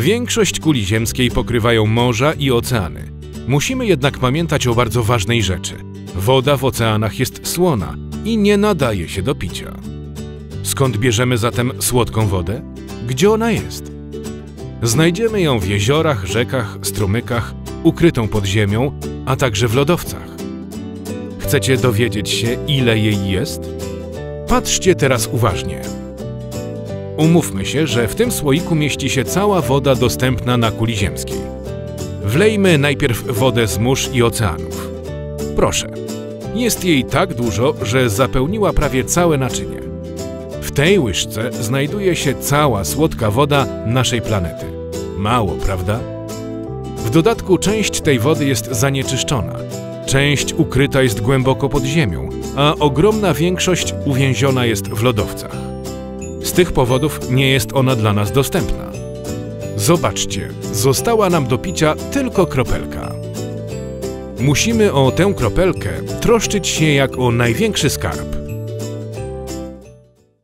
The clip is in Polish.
Większość kuli ziemskiej pokrywają morza i oceany. Musimy jednak pamiętać o bardzo ważnej rzeczy. Woda w oceanach jest słona i nie nadaje się do picia. Skąd bierzemy zatem słodką wodę? Gdzie ona jest? Znajdziemy ją w jeziorach, rzekach, strumykach, ukrytą pod ziemią, a także w lodowcach. Chcecie dowiedzieć się, ile jej jest? Patrzcie teraz uważnie. Umówmy się, że w tym słoiku mieści się cała woda dostępna na kuli ziemskiej. Wlejmy najpierw wodę z mórz i oceanów. Proszę. Jest jej tak dużo, że zapełniła prawie całe naczynie. W tej łyżce znajduje się cała słodka woda naszej planety. Mało, prawda? W dodatku część tej wody jest zanieczyszczona, część ukryta jest głęboko pod ziemią, a ogromna większość uwięziona jest w lodowcach. Tych powodów nie jest ona dla nas dostępna. Zobaczcie, została nam do picia tylko kropelka. Musimy o tę kropelkę troszczyć się jak o największy skarb.